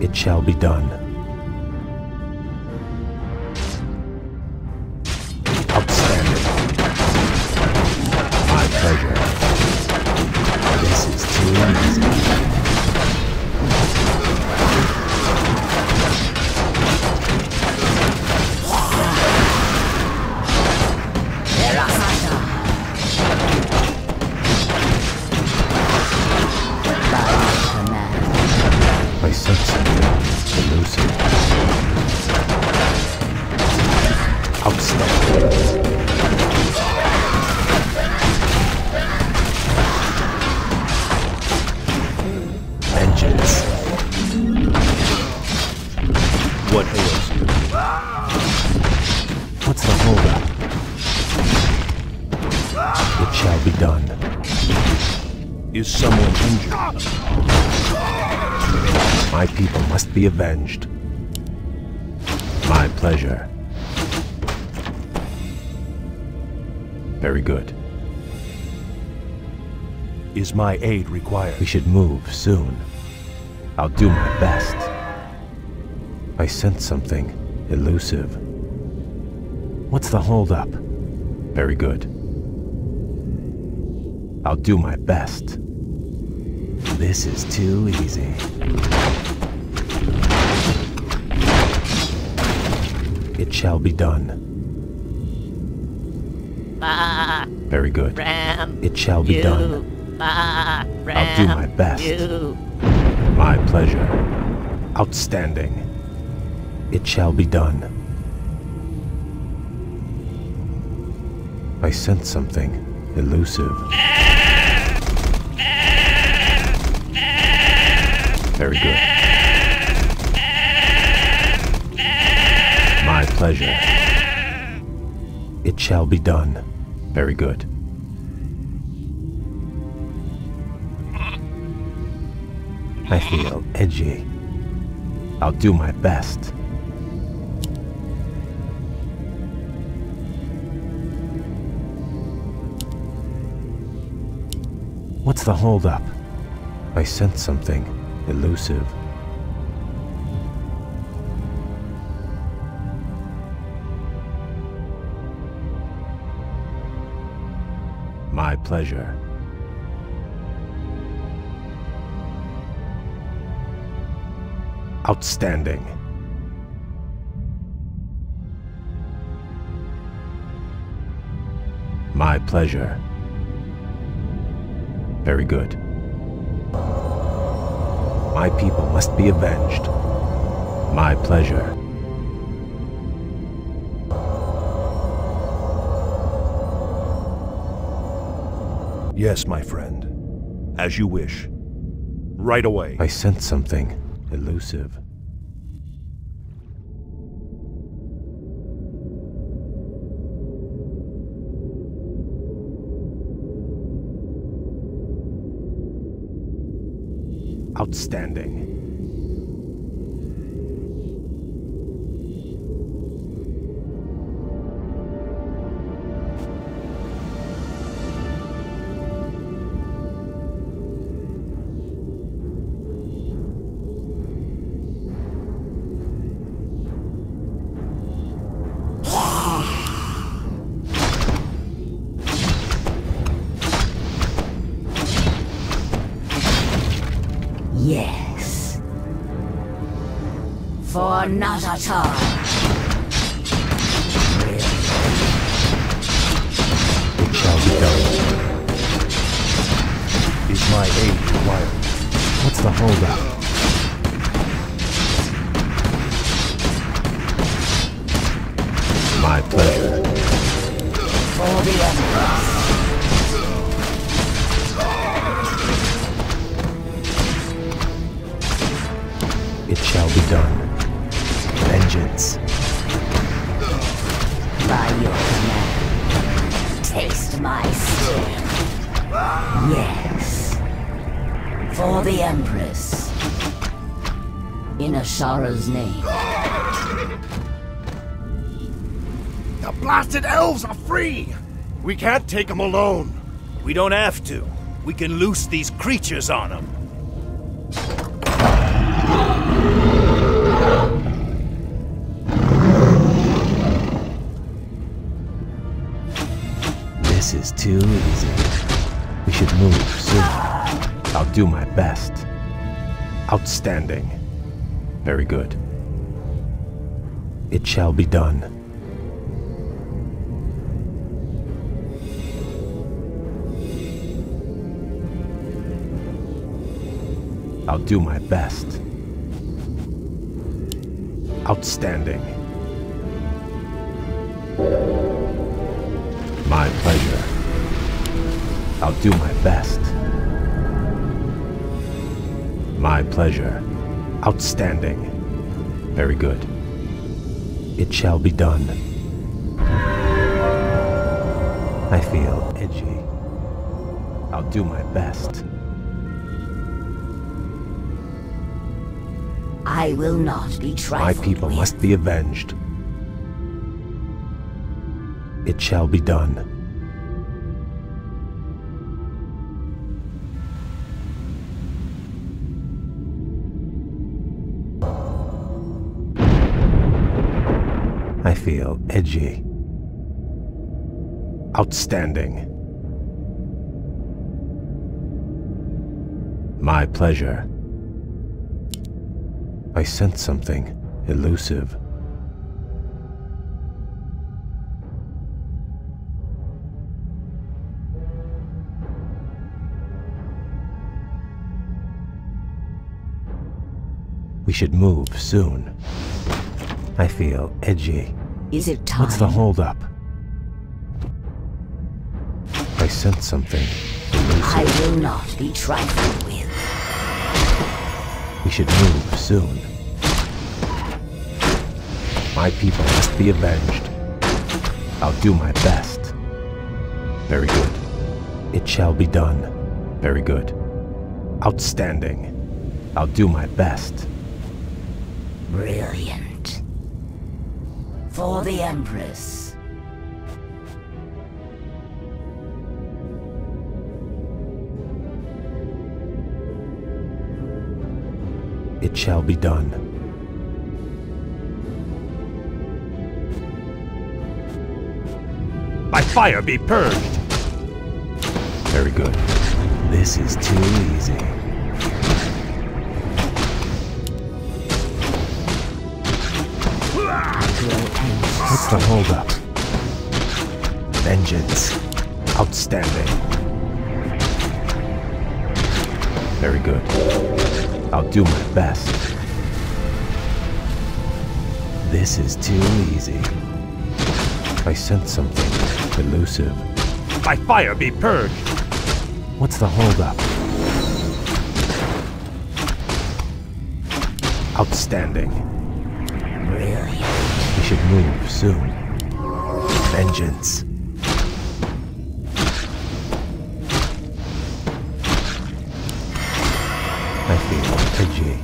It shall be done. Someone injured? My people must be avenged. My pleasure. Very good. Is my aid required? We should move soon. I'll do my best. I sense something elusive. What's the holdup? Very good. I'll do my best. This is too easy. It shall be done. Ah, Very good. Ram. It shall be you. done. Ah, I'll do my best. You. My pleasure. Outstanding. It shall be done. I sense something elusive. Very good. My pleasure. It shall be done. Very good. I feel edgy. I'll do my best. What's the holdup? I sense something elusive. My pleasure. Outstanding. My pleasure. Very good. My people must be avenged. My pleasure. Yes, my friend. As you wish. Right away. I sense something elusive. Outstanding. Yes. For Nazjatar. It shall be done. Is my aid required? What's the holdup? My pleasure. For the Empress. Shall be done. Vengeance. By your command. Taste my sting. Yes. For the Empress. In Azshara's name. The blasted elves are free! We can't take them alone. We don't have to. We can loose these creatures on them. Should move soon. I'll do my best. Outstanding. Very good. It shall be done. I'll do my best. Outstanding. My pleasure. I'll do my best. My pleasure. Outstanding. Very good. It shall be done. I feel edgy. I'll do my best. I will not be My people with. must be avenged. It shall be done. I feel edgy. Outstanding. My pleasure. I sense something elusive. We should move soon. I feel edgy. Is it time? What's the holdup? I sense something. I will not be trifled with. We should move soon. My people must be avenged. I'll do my best. Very good. It shall be done. Very good. Outstanding. I'll do my best. Brilliant. For the Empress. It shall be done. By fire be purged! Very good. This is too easy. What's the holdup? Vengeance. Outstanding. Very good. I'll do my best. This is too easy. I sense something elusive. By fire be purged! What's the holdup? Outstanding. Brilliant. We should move soon. Vengeance. I feel edgy.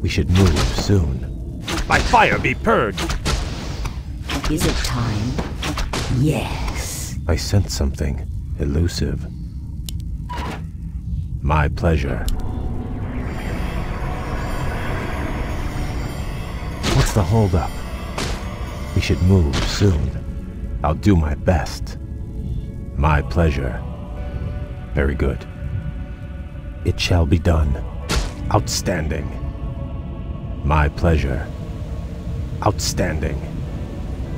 We should move soon. By fire be purged! Is it time? Yes. I sense something elusive. My pleasure. The holdup? We should move soon. I'll do my best. My pleasure. Very good. It shall be done. Outstanding. My pleasure. Outstanding.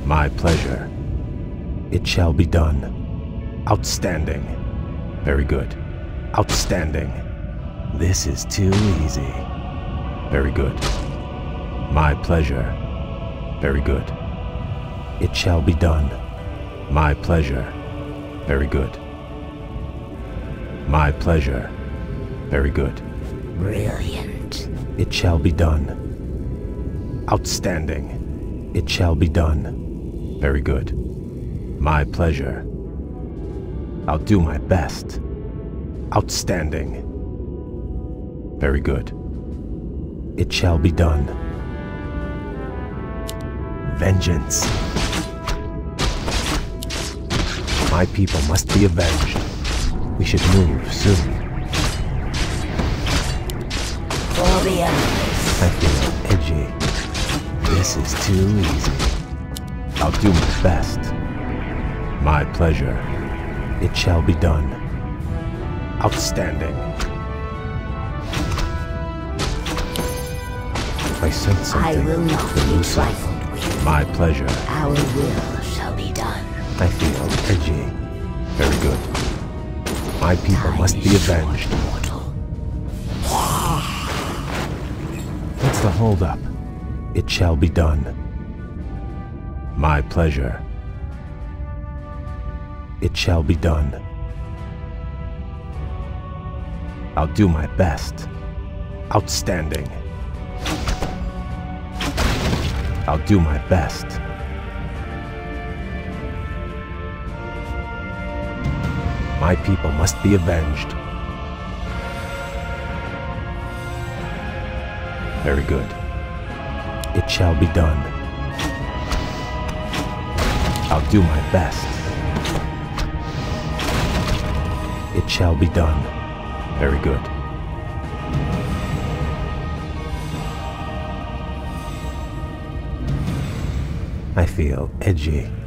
My pleasure. It shall be done. Outstanding. Very good. Outstanding. This is too easy. Very good. My pleasure. Very good. It shall be done. My pleasure. Very good. My pleasure. Very good. Brilliant. It shall be done. Outstanding. It shall be done. Very good. My pleasure. I'll do my best. Outstanding. Very good. It shall be done. Vengeance. My people must be avenged. We should move soon. For the Empress. I feel edgy. This is too easy. I'll do my best. My pleasure. It shall be done. Outstanding. I sense something. I will not be trifled. My pleasure. Our will shall be done. I feel edgy. Very good. My people Time must be avenged. mortal. What's the holdup? It shall be done. My pleasure. It shall be done. I'll do my best. Outstanding. I'll do my best. My people must be avenged. Very good. It shall be done. I'll do my best. It shall be done. Very good. I feel edgy.